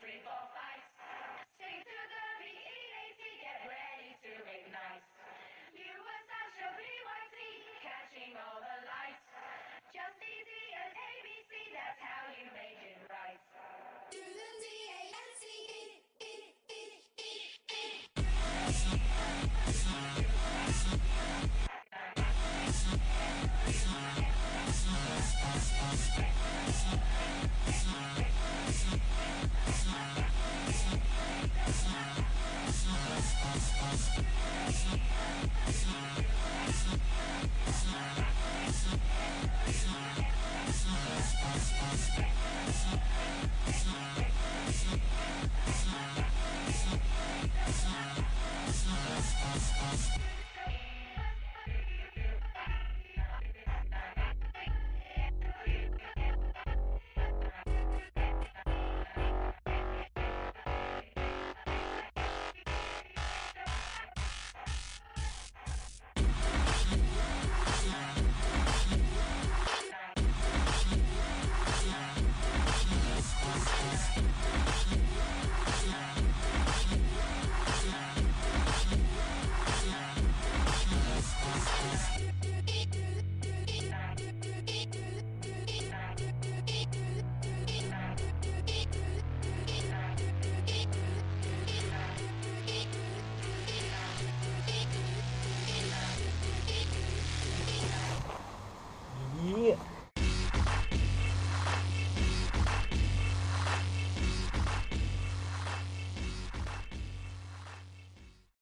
three, four, five. Thank